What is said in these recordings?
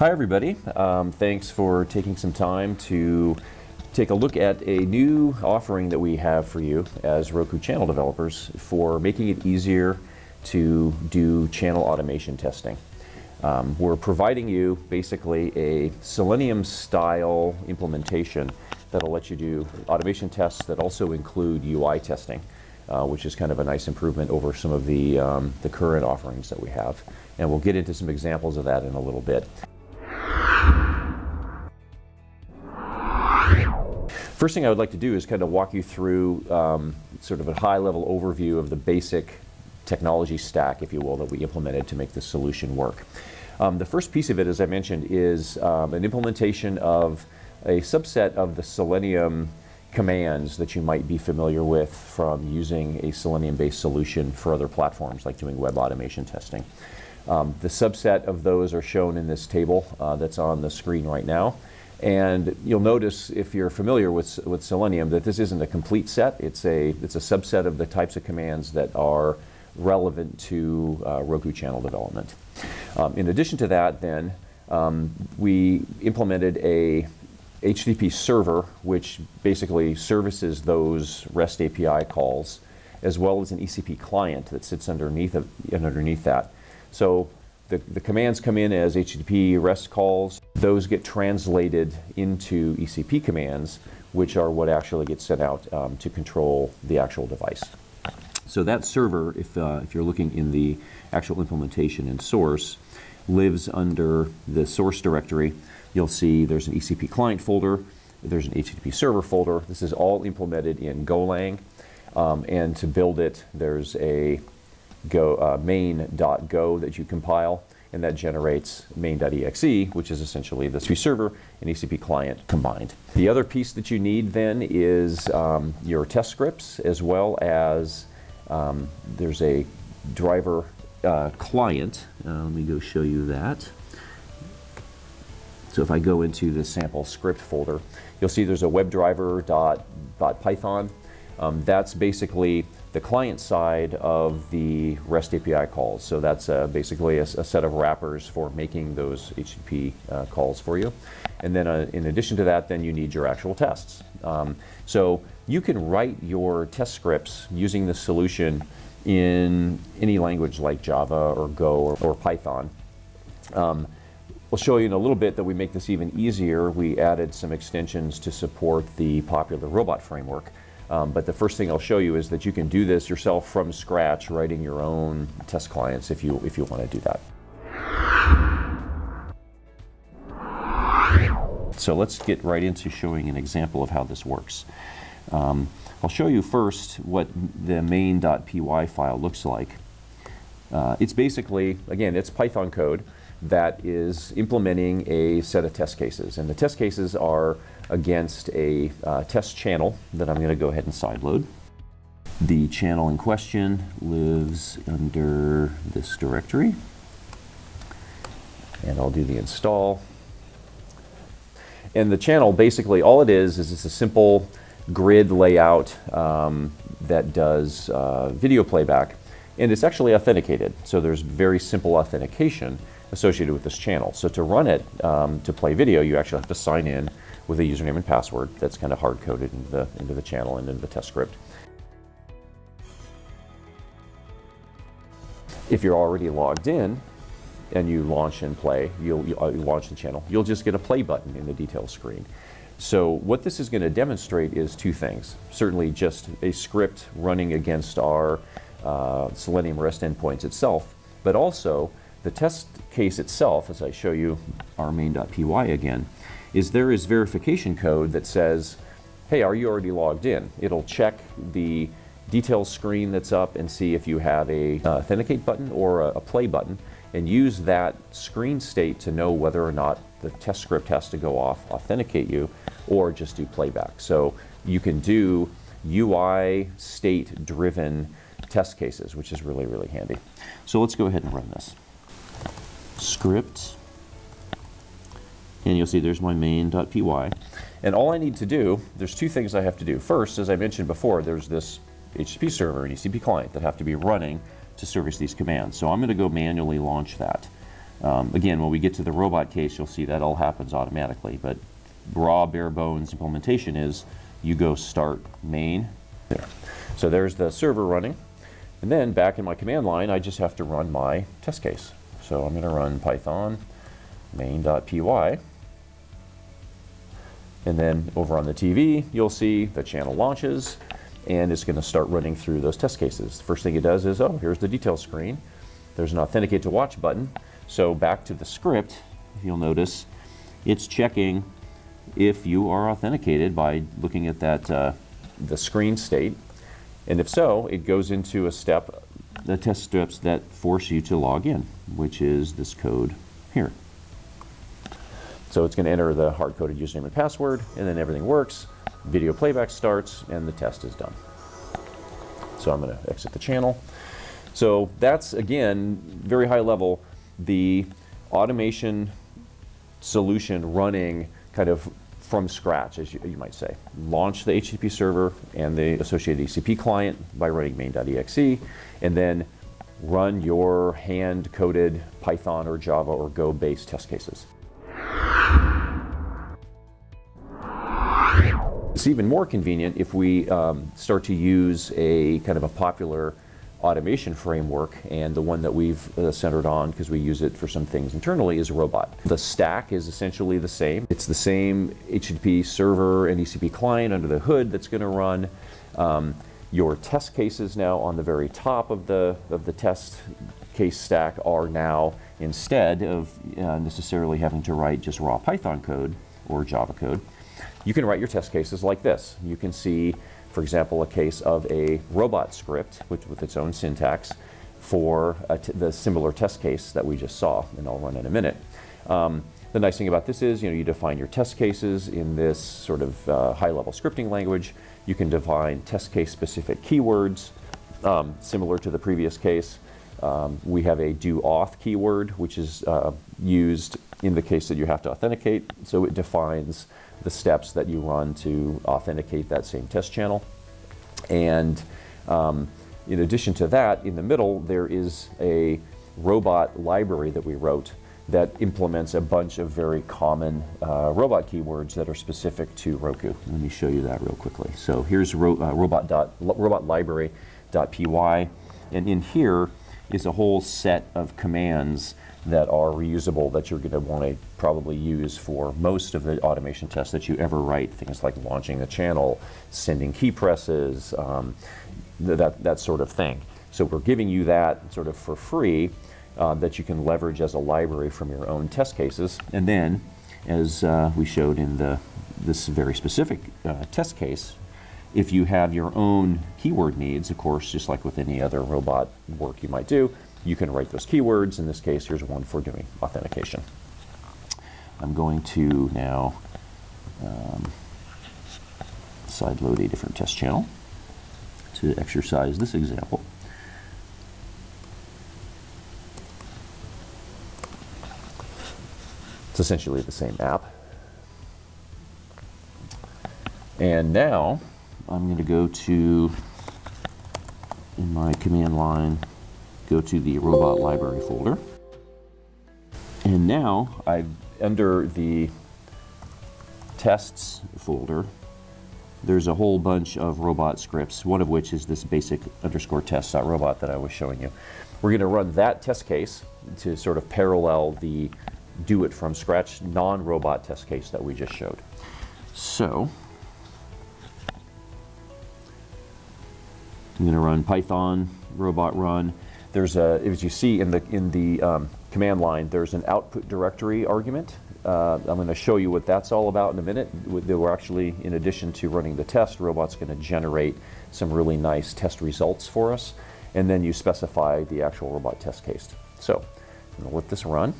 Hi, everybody. Um, thanks for taking some time to take a look at a new offering that we have for you as Roku channel developers for making it easier to do channel automation testing. Um, we're providing you basically a Selenium style implementation that'll let you do automation tests that also include UI testing, uh, which is kind of a nice improvement over some of the, um, the current offerings that we have. And we'll get into some examples of that in a little bit. First thing I would like to do is kind of walk you through um, sort of a high level overview of the basic technology stack, if you will, that we implemented to make this solution work. Um, the first piece of it, as I mentioned, is um, an implementation of a subset of the Selenium commands that you might be familiar with from using a Selenium-based solution for other platforms, like doing web automation testing. Um, the subset of those are shown in this table uh, that's on the screen right now. And you'll notice, if you're familiar with, with Selenium, that this isn't a complete set. It's a, it's a subset of the types of commands that are relevant to uh, Roku channel development. Um, in addition to that, then, um, we implemented a HTTP server, which basically services those REST API calls, as well as an ECP client that sits underneath, of, underneath that. So the, the commands come in as HTTP REST calls. Those get translated into ECP commands, which are what actually gets sent out um, to control the actual device. So that server, if, uh, if you're looking in the actual implementation and source, lives under the source directory. You'll see there's an ECP client folder, there's an HTTP server folder. This is all implemented in Golang. Um, and to build it, there's a go uh, main.go that you compile, and that generates main.exe, which is essentially the ECP server and ECP client combined. The other piece that you need then is um, your test scripts, as well as um, there's a driver uh, client. Uh, let me go show you that. So if I go into the sample script folder, you'll see there's a WebDriver.python. Um, that's basically the client side of the REST API calls. So that's uh, basically a, a, set of wrappers for making those HTTP uh, calls for you. And then uh, in addition to that, then you need your actual tests. Um, so you can write your test scripts using the solution in any language like Java or Go or, or Python. Um, we'll show you in a little bit that we make this even easier. We added some extensions to support the popular robot framework. Um, but the first thing I'll show you is that you can do this yourself from scratch, writing your own test clients if you, if you want to do that. So let's get right into showing an example of how this works. Um, I'll show you first what the main.py file looks like. Uh, it's basically, again, it's Python code that is implementing a set of test cases. And the test cases are against a uh, test channel that I'm going to go ahead and sideload. The channel in question lives under this directory. And I'll do the install. And the channel, basically, all it is, is it's a simple grid layout um, that does uh, video playback. And it's actually authenticated. So there's very simple authentication associated with this channel. So to run it, um, to play video, you actually have to sign in with a username and password that's kind of hard-coded into the, into the channel and into the test script. If you're already logged in and you launch and play, you'll, you, uh, you launch the channel, you'll just get a play button in the details screen. So what this is going to demonstrate is two things. Certainly just a script running against our uh, Selenium REST endpoints itself, but also the test case itself, as I show you our main.py again, is there is verification code that says, hey, are you already logged in? It'll check the details screen that's up and see if you have a uh, authenticate button or a, a play button and use that screen state to know whether or not the test script has to go off, authenticate you, or just do playback. So you can do UI state driven test cases, which is really, really handy. So let's go ahead and run this. Script and you'll see there's my main.py. And all I need to do, there's two things I have to do. First, as I mentioned before, there's this HTTP server and ECP client that have to be running to service these commands. So I'm going to go manually launch that. Um, again, when we get to the robot case, you'll see that all happens automatically, but raw bare bones implementation is you go start main there. So there's the server running. And then back in my command line, I just have to run my test case. So I'm going to run python main.py. And then over on the TV, you'll see the channel launches and it's going to start running through those test cases. The First thing it does is, oh, here's the detail screen. There's an authenticate to watch button. So back to the script, you'll notice it's checking if you are authenticated by looking at that uh, the screen state. And if so, it goes into a step, the test steps that force you to log in, which is this code here. So it's going to enter the hard-coded username and password, and then everything works. Video playback starts, and the test is done. So I'm going to exit the channel. So that's, again, very high level, the automation solution running kind of from scratch, as you, you, might say. Launch the HTTP server and the associated ECP client by running main.exe, and then run your hand-coded Python or Java or Go-based test cases. It's even more convenient if we um, start to use a kind of a popular automation framework, and the one that we've uh, centered on because we use it for some things internally is Robot. The stack is essentially the same. It's the same HTTP server and ECP client under the hood that's going to run. Um, your test cases now on the very top of the of the test case stack are now instead of uh, necessarily having to write just raw Python code or Java code, you can write your test cases like this. You can see for example, a case of a robot script, which with its own syntax, for the similar test case that we just saw, and I'll run in a minute. Um, the nice thing about this is, you know, you define your test cases in this sort of uh, high-level scripting language. You can define test case-specific keywords, um, similar to the previous case. Um, we have a do auth keyword, which is uh, used in the case that you have to authenticate. So it defines the steps that you run to authenticate that same test channel. And um, in addition to that, in the middle, there is a robot library that we wrote that implements a bunch of very common uh, robot keywords that are specific to Roku. Let me show you that real quickly. So here's ro uh, robot, and in here is a whole set of commands that are reusable that you're going to want to probably use for most of the automation tests that you ever write. Things like launching a channel, sending key presses, um, th that, that sort of thing. So we're giving you that sort of for free uh, that you can leverage as a library from your own test cases. And then, as uh, we showed in the, this very specific uh, test case, if you have your own keyword needs, of course, just like with any other robot work you might do, you can write those keywords. In this case, here's one for doing authentication. I'm going to now um, sideload a different test channel to exercise this example. It's essentially the same app. And now I'm going to go to, in my command line, go to the robot library folder. And now I, under the tests folder, there's a whole bunch of robot scripts, one of which is this basic underscore test.robot that I was showing you. We're going to run that test case to sort of parallel the do it from scratch non-robot test case that we just showed. So I'm going to run Python robot run there's a, as you see in the, in the um, command line, there's an output directory argument. Uh, I'm going to show you what that's all about in a minute. We're actually, in addition to running the test, robot's going to generate some really nice test results for us. And then you specify the actual robot test case. So I'm going to let this run.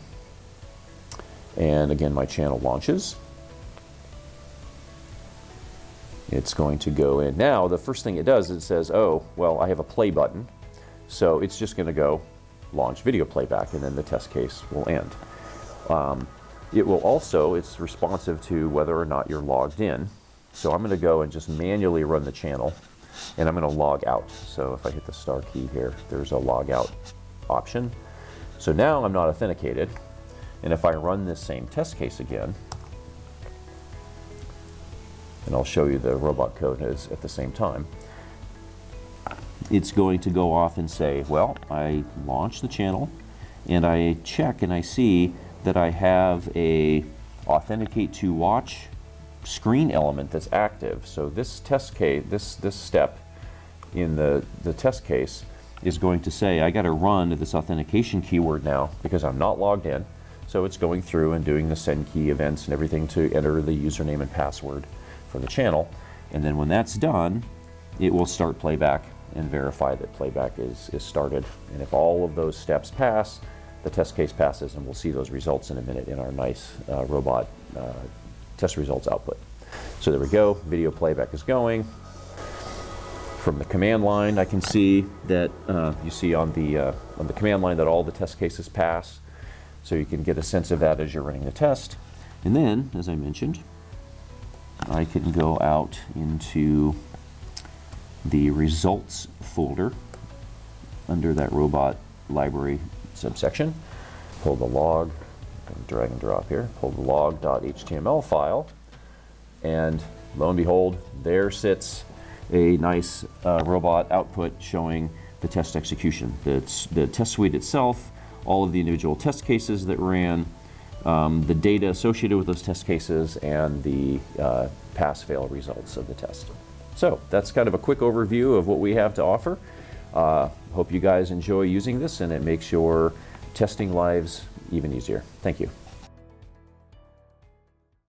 And again, my channel launches. It's going to go in. Now, the first thing it does, it says, oh, well, I have a play button. So it's just going to go launch video playback and then the test case will end. Um, it will also, it's responsive to whether or not you're logged in. So I'm going to go and just manually run the channel and I'm going to log out. So if I hit the star key here, there's a log out option. So now I'm not authenticated. And if I run this same test case again, and I'll show you the robot code as, at the same time, it's going to go off and say, well, I launch the channel and I check and I see that I have a authenticate to watch screen element that's active. So this test case, this, this step in the, the test case is going to say, I got to run this authentication keyword now because I'm not logged in. So it's going through and doing the send key events and everything to enter the username and password for the channel. And then when that's done, it will start playback and verify that playback is, is started. And if all of those steps pass, the test case passes, and we'll see those results in a minute in our nice uh, robot uh, test results output. So there we go, video playback is going. From the command line, I can see that uh, you see on the, uh, on the command line that all the test cases pass. So you can get a sense of that as you're running the test. And then, as I mentioned, I can go out into the results folder under that robot library subsection, pull the log, drag and drop here, pull the log.html file, and lo and behold, there sits a nice uh, robot output showing the test execution. The, the test suite itself, all of the individual test cases that ran, um, the data associated with those test cases, and the uh, pass-fail results of the test. So that's kind of a quick overview of what we have to offer. Uh, hope you guys enjoy using this and it makes your testing lives even easier. Thank you.